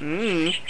Mm.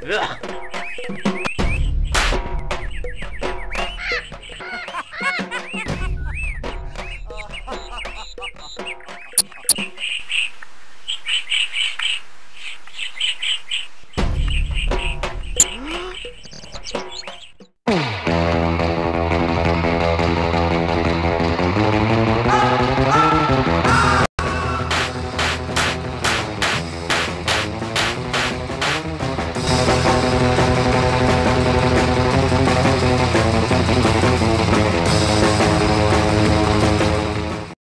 呃 啊